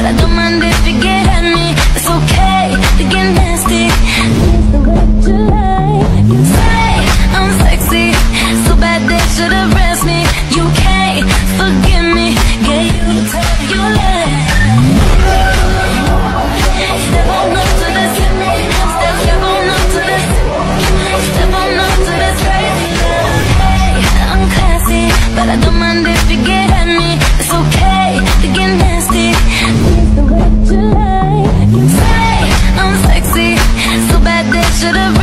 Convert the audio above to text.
para tomar should have